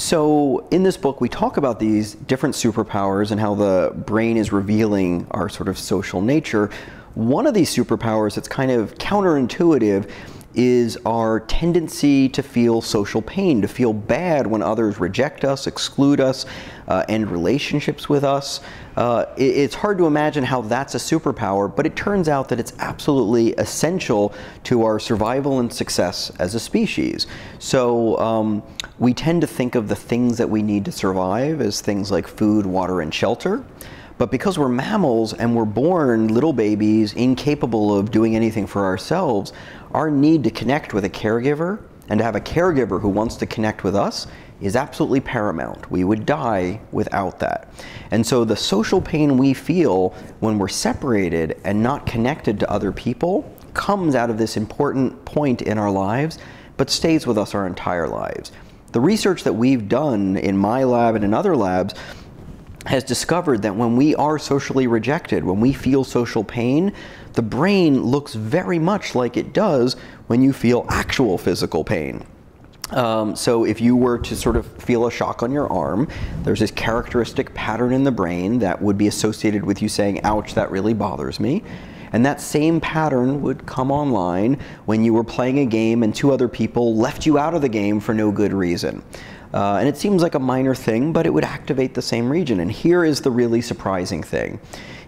So, in this book, we talk about these different superpowers and how the brain is revealing our sort of social nature. One of these superpowers that's kind of counterintuitive is our tendency to feel social pain, to feel bad when others reject us, exclude us, uh, end relationships with us. Uh, it, it's hard to imagine how that's a superpower, but it turns out that it's absolutely essential to our survival and success as a species. So um, we tend to think of the things that we need to survive as things like food, water, and shelter. But because we're mammals and we're born little babies incapable of doing anything for ourselves, our need to connect with a caregiver and to have a caregiver who wants to connect with us is absolutely paramount. We would die without that. And so the social pain we feel when we're separated and not connected to other people comes out of this important point in our lives, but stays with us our entire lives. The research that we've done in my lab and in other labs has discovered that when we are socially rejected, when we feel social pain, the brain looks very much like it does when you feel actual physical pain. Um, so if you were to sort of feel a shock on your arm, there's this characteristic pattern in the brain that would be associated with you saying, ouch, that really bothers me. And that same pattern would come online when you were playing a game and two other people left you out of the game for no good reason. Uh, and it seems like a minor thing, but it would activate the same region. And here is the really surprising thing.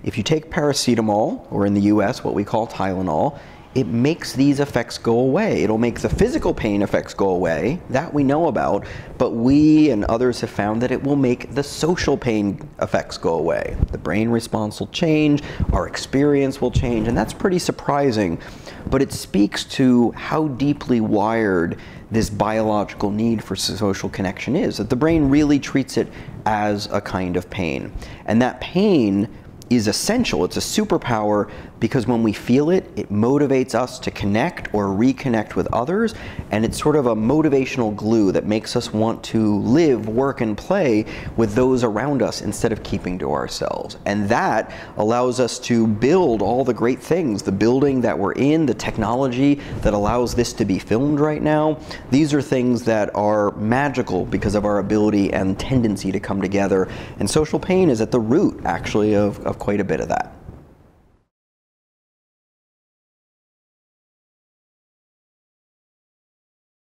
If you take paracetamol, or in the US, what we call Tylenol, it makes these effects go away. It'll make the physical pain effects go away, that we know about, but we and others have found that it will make the social pain effects go away. The brain response will change, our experience will change, and that's pretty surprising, but it speaks to how deeply wired this biological need for social connection is, that the brain really treats it as a kind of pain. And that pain is essential. It's a superpower because when we feel it, it motivates us to connect or reconnect with others, and it's sort of a motivational glue that makes us want to live, work, and play with those around us instead of keeping to ourselves. And that allows us to build all the great things, the building that we're in, the technology that allows this to be filmed right now. These are things that are magical because of our ability and tendency to come together. And social pain is at the root, actually, of, of quite a bit of that.